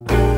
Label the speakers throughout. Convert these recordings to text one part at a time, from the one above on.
Speaker 1: you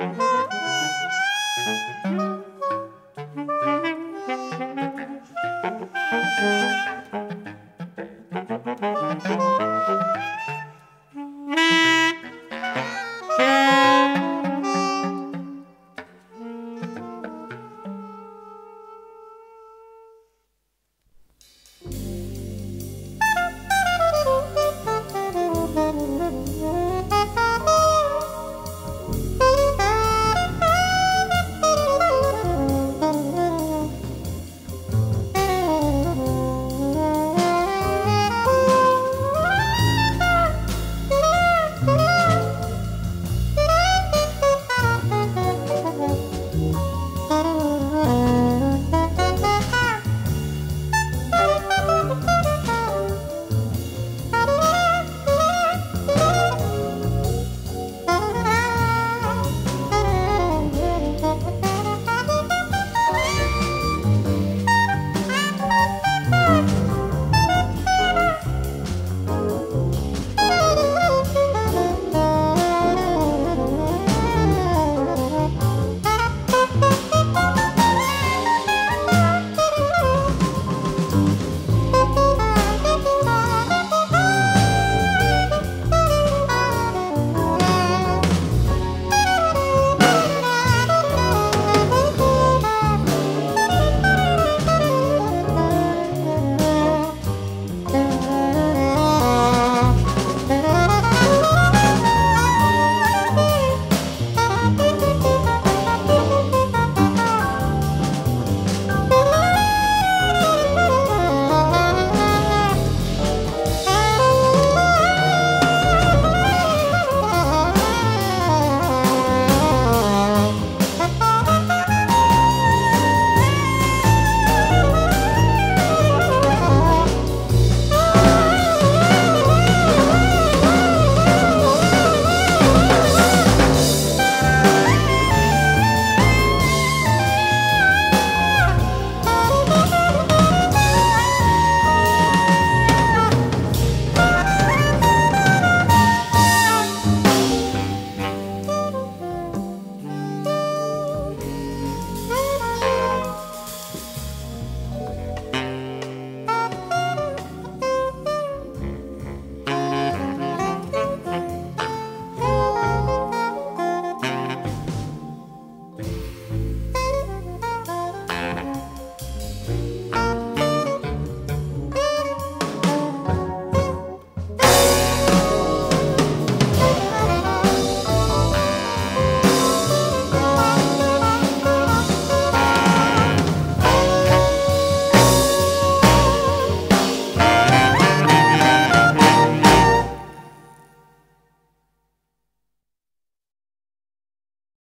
Speaker 1: Música